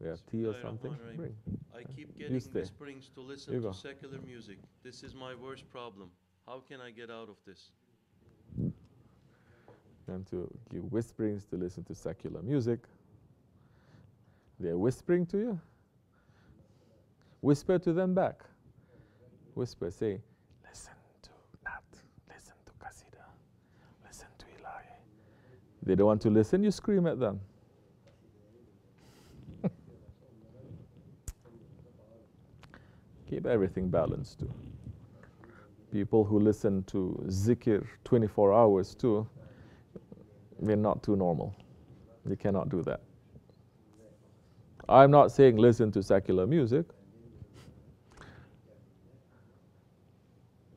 We have tea or something. Bismillahirrahmanirrahim. Bring. I keep getting stay. whisperings to You listen go. to secular music. This is my worst problem. How can I get out of this? And to give whisperings to listen to secular music. They're whispering to you. Whisper to them back. Whisper, say, listen to Nat, listen to Kasida, listen to Ilahi. They don't want to listen, you scream at them. Keep everything balanced too. People who listen to zikr 24 hours too, they're not too normal. You cannot do that. I'm not saying listen to secular music.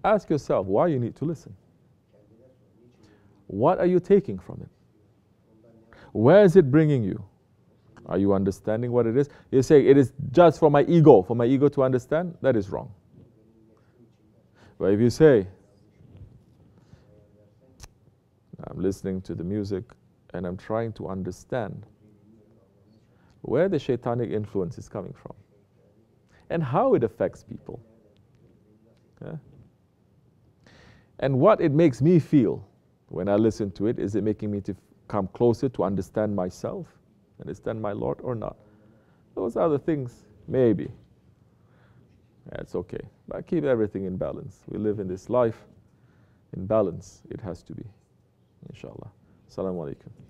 Ask yourself why you need to listen. What are you taking from it? Where is it bringing you? Are you understanding what it is? You say it is just for my ego, for my ego to understand. That is wrong. But if you say, I'm listening to the music and I'm trying to understand where the shaitanic influence is coming from and how it affects people. Yeah? And what it makes me feel when I listen to it, is it making me to come closer to understand myself, understand my Lord or not? Those are the things, maybe. That's okay. But keep everything in balance. We live in this life in balance. It has to be. Inshallah. Assalamu alaikum.